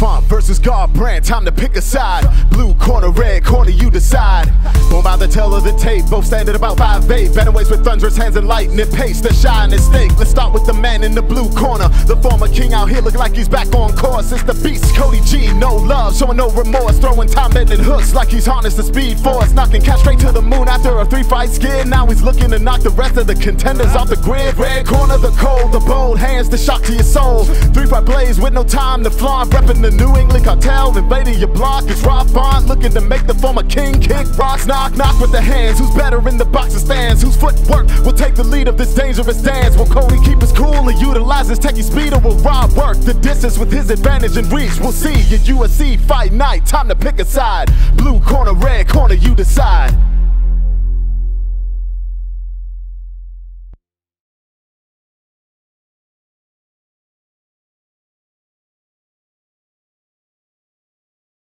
Font versus Garbrandt, time to pick a side. Blue corner, red corner, you decide. Born by the tail of the tape, both standing about 5'8. Better ways with thunderous hands and lightning pace. The shine and snake. Let's start with the man in the blue corner. The former king out here look like he's back on course. It's the beast, Cody G. No love, showing no remorse. Throwing time bending hooks like he's harnessed the speed force. Knocking cat straight to the moon after a three fight skid. Now he's looking to knock the rest of the contenders off the grid. Red corner, the cold, the bold hands, the shock to your soul. Three fight blaze with no time to flaunt. Repping the New England cartel, invading your block. It's Rob Font looking to make the former king kick rocks. Knock, knock with the hands. Who's better in the boxing stands? Whose footwork will take the lead of this dangerous dance? Will Cody keep his cool and utilize his techie speed, or will Rob work the distance with his advantage and reach? We'll see. Your UFC fight night, time to pick a side. Blue corner, red corner, you decide.